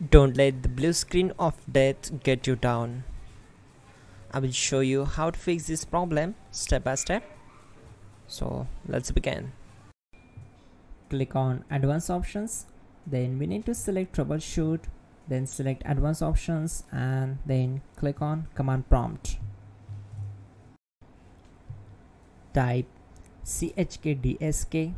Don't let the blue screen of death get you down. I will show you how to fix this problem step by step. So let's begin. Click on advanced options. Then we need to select troubleshoot. Then select advanced options and then click on command prompt. Type chkdsk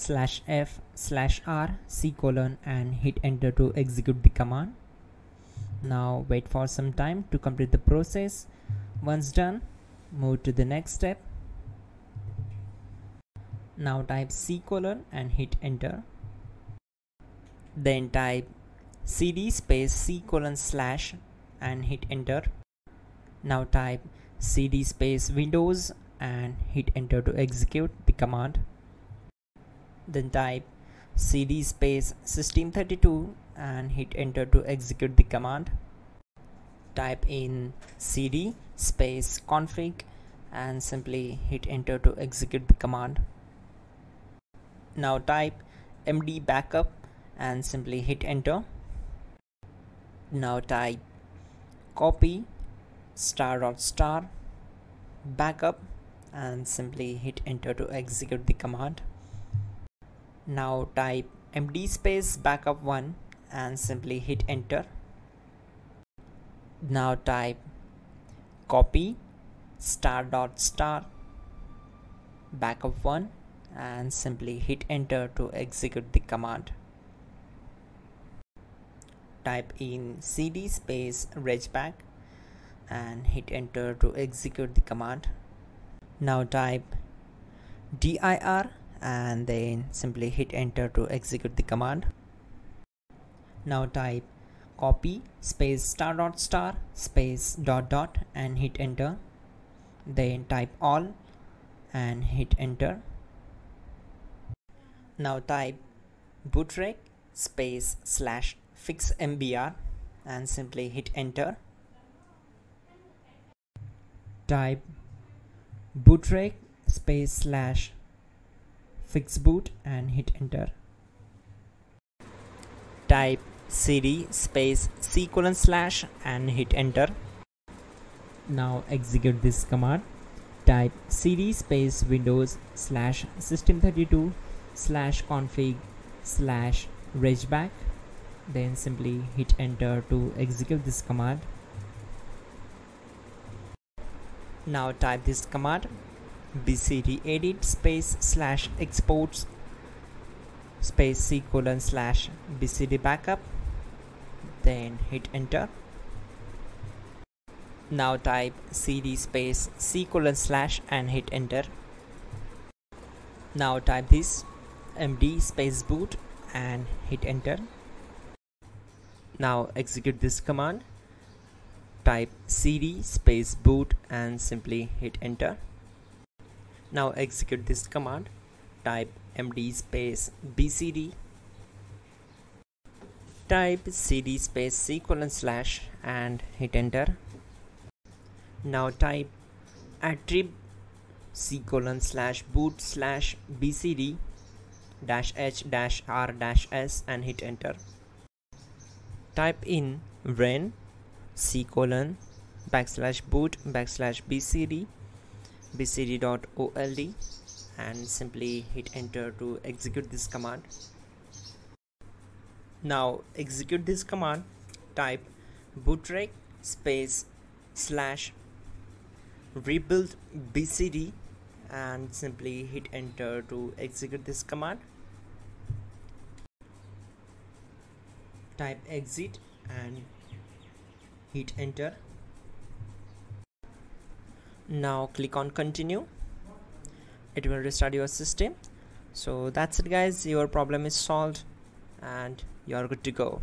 slash f slash r c colon and hit enter to execute the command. Now wait for some time to complete the process. Once done move to the next step. Now type c colon and hit enter. Then type cd space c colon slash and hit enter. Now type cd space windows and hit enter to execute the command then type cd space system32 and hit enter to execute the command. Type in cd space config and simply hit enter to execute the command. Now type md backup and simply hit enter. Now type copy star dot star backup and simply hit enter to execute the command now type md space backup1 and simply hit enter. Now type copy star dot star backup1 and simply hit enter to execute the command. Type in cd space regback and hit enter to execute the command. Now type dir and then simply hit enter to execute the command. Now type copy space star dot star space dot dot and hit enter. Then type all and hit enter. Now type bootrec space slash fix mbr and simply hit enter. Type bootrec space slash fix boot and hit enter. Type cd space c colon slash and hit enter. Now execute this command. Type cd space windows slash system32 slash config slash regback then simply hit enter to execute this command. Now type this command bcd edit space slash exports space c colon slash bcd backup then hit enter. Now type cd space c colon slash and hit enter. Now type this md space boot and hit enter. Now execute this command. Type cd space boot and simply hit enter now execute this command. Type md space bcd type cd space c colon slash and hit enter. Now type attrib c colon slash boot slash bcd dash h dash r dash s and hit enter. Type in ren c colon backslash boot backslash bcd bcd.old and simply hit enter to execute this command. Now execute this command type bootrec space slash rebuild bcd and simply hit enter to execute this command. Type exit and hit enter now click on continue. It will restart your system. So that's it guys. Your problem is solved and you're good to go